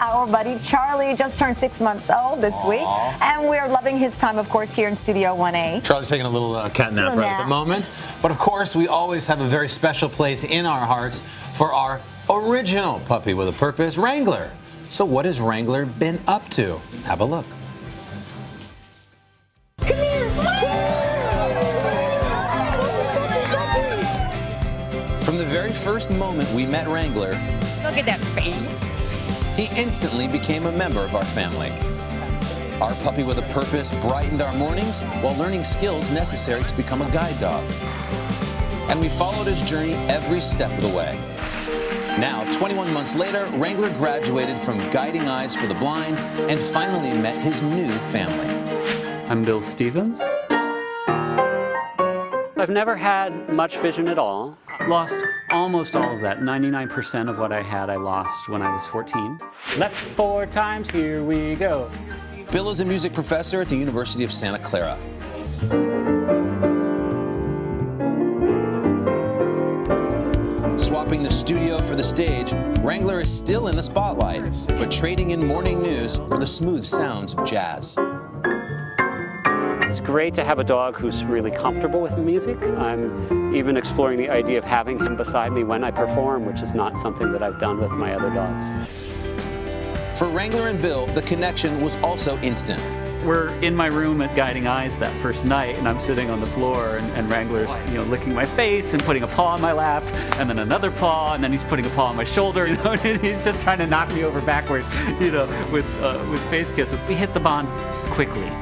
our buddy Charlie just turned six months old this Aww. week, and we're loving his time, of course, here in Studio 1A. Charlie's taking a little uh, cat nap Little right nap. at the moment. But of course, we always have a very special place in our hearts for our original puppy with a purpose, Wrangler. So what has Wrangler been up to? Have a look. Come here. From the very first moment we met Wrangler, Look at that face. He instantly became a member of our family. Our puppy with a purpose brightened our mornings while learning skills necessary to become a guide dog. And we followed his journey every step of the way. Now, 21 months later, Wrangler graduated from Guiding Eyes for the Blind and finally met his new family. I'm Bill Stevens. I've never had much vision at all. Lost almost all of that. 99% of what I had I lost when I was 14. Left four times, here we go. Bill is a music professor at the University of Santa Clara. Swapping the studio for the stage, Wrangler is still in the spotlight, but trading in morning news for the smooth sounds of jazz. It's great to have a dog who's really comfortable with music. I'm even exploring the idea of having him beside me when I perform, which is not something that I've done with my other dogs. For Wrangler and Bill, the connection was also instant. We're in my room at Guiding Eyes that first night, and I'm sitting on the floor, and, and Wrangler's, you know, licking my face and putting a paw on my lap, and then another paw, and then he's putting a paw on my shoulder, you know, and he's just trying to knock me over backward, you know, with uh, with face kisses. We hit the bond quickly.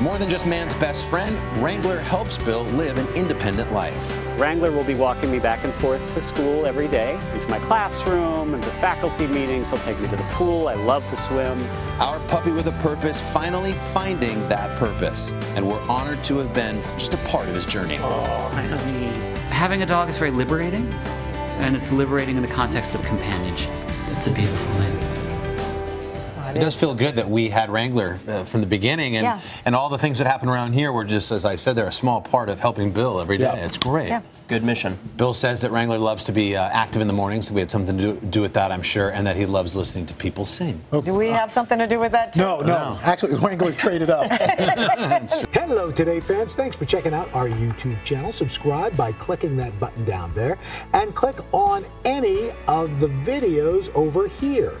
More than just man's best friend, Wrangler helps Bill live an independent life. Wrangler will be walking me back and forth to school every day, into my classroom, and to faculty meetings. He'll take me to the pool. I love to swim. Our puppy with a purpose finally finding that purpose, and we're honored to have been just a part of his journey. Oh, honey. Having a dog is very liberating, and it's liberating in the context of companionship. It's a beautiful thing. It does feel good that we had Wrangler uh, from the beginning, and, Yeah. and all the things that happen around here were just, as I said, they're a small part of helping Bill every day. Yeah. It's great. Yeah. It's Good mission. Bill says that Wrangler loves to be uh, active in the mornings. So we had something to do, do with that, I'm sure, and that he loves listening to people sing. Do we have something to do with that, too? No, no. Actually, Wrangler traded up. Hello, Today fans. Thanks for checking out our YouTube channel. Subscribe by clicking that button down there and click on any of the videos over here